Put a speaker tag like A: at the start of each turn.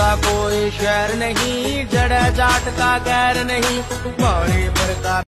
A: का कोई शहर नहीं जड़ जाट का गैर नहीं बड़े प्रकार